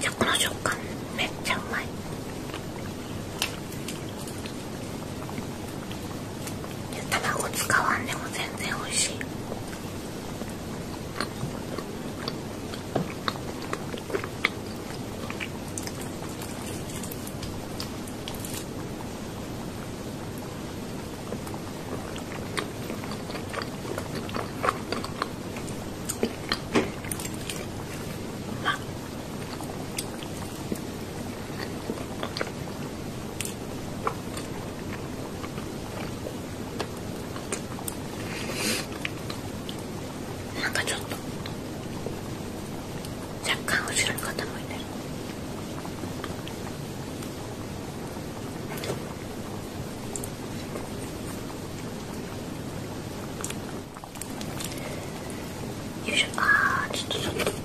じゃの食感啊，这这。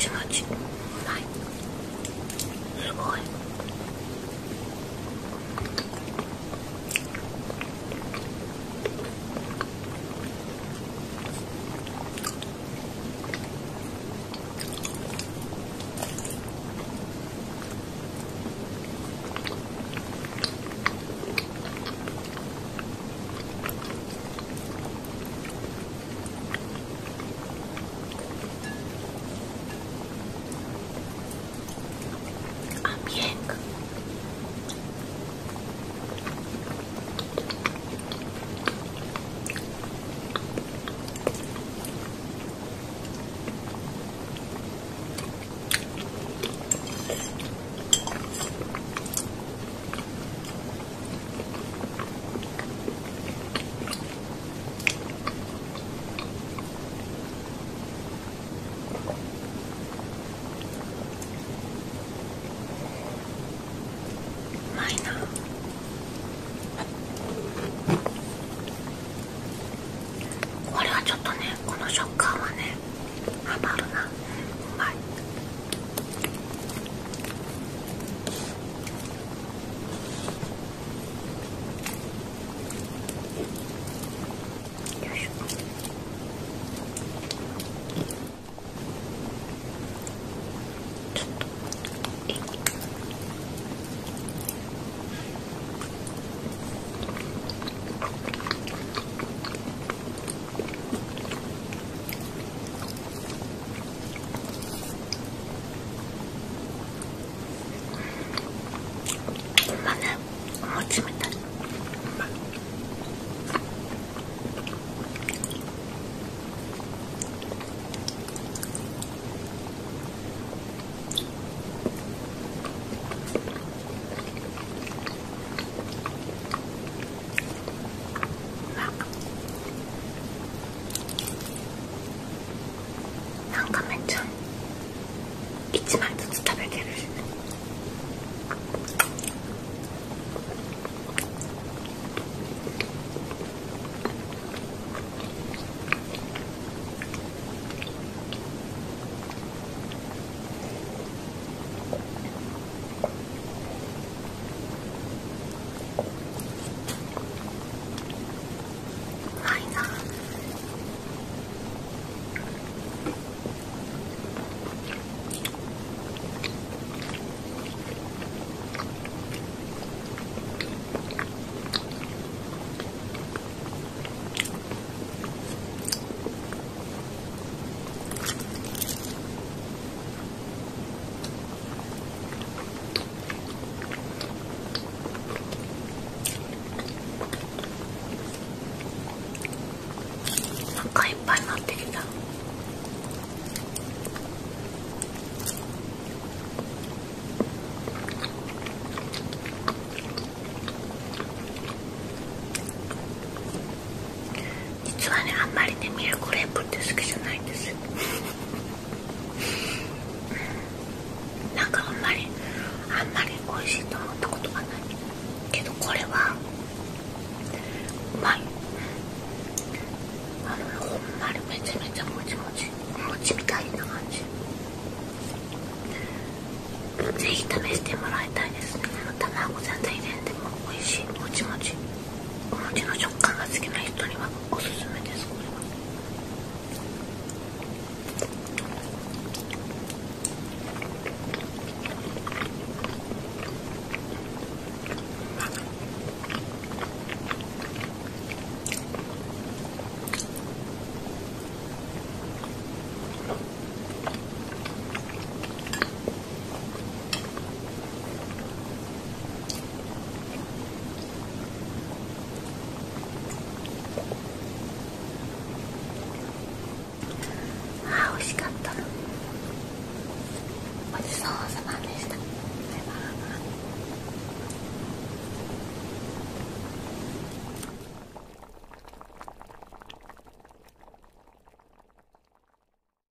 ちもち。ちょっとねこの食感はねハマるな。これは。